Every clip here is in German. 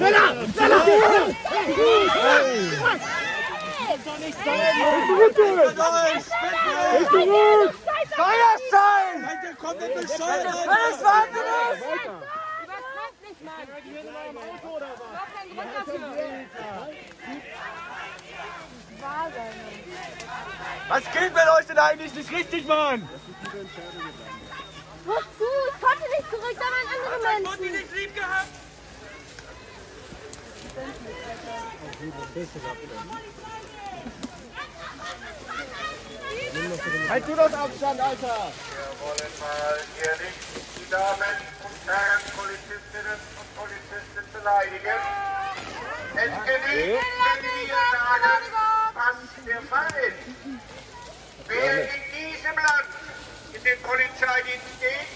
Schneller! Schneller! Feuerstein! Seid ihr komplett bescheuert? Das ist wahnsinnig! Übertreib nicht, Mann! Du hast keinen Grund dafür! Wahr sein, Was geht mit euch denn eigentlich nicht richtig, Mann? Mach zu, ich konnte nicht zurück, Halt du das Abstand, Alter! Wir wollen mal hier nicht die Damen und Herren Polizistinnen und Polizisten beleidigen. Es genügt, wenn wir sagen, was der Fall ist. Wer in diesem Land in den Polizeidienst geht,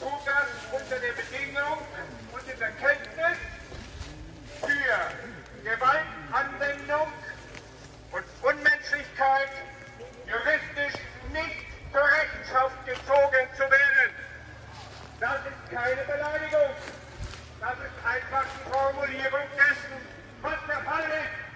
tut das unter der Bedingung und in der Kenntnis für Gewaltanwendung und Unmenschlichkeit juristisch nicht zur Rechenschaft gezogen zu werden. Das ist keine Beleidigung. Das ist einfach die Formulierung dessen, was der Fall ist.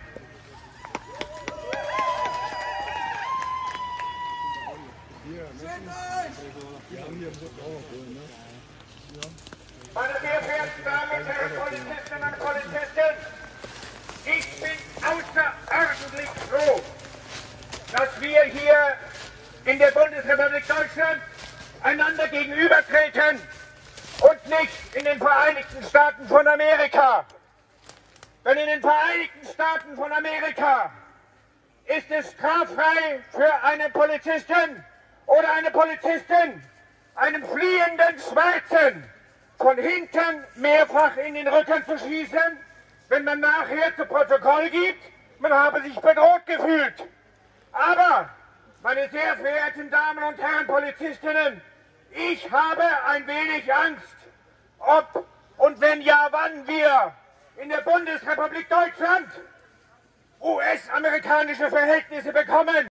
Meine sehr verehrten Damen und Herren Polizistinnen und Polizisten, ich bin außerordentlich froh, dass wir hier in der Bundesrepublik Deutschland einander gegenübertreten und nicht in den Vereinigten Staaten von Amerika. Denn in den Vereinigten Staaten von Amerika ist es straffrei für einen Polizisten oder eine Polizistin, einem fliehenden Schwarzen von hinten mehrfach in den Rücken zu schießen, wenn man nachher zu Protokoll gibt, man habe sich bedroht gefühlt. Aber, meine sehr verehrten Damen und Herren Polizistinnen, ich habe ein wenig Angst, ob und wenn ja, wann wir in der Bundesrepublik Deutschland US-amerikanische Verhältnisse bekommen.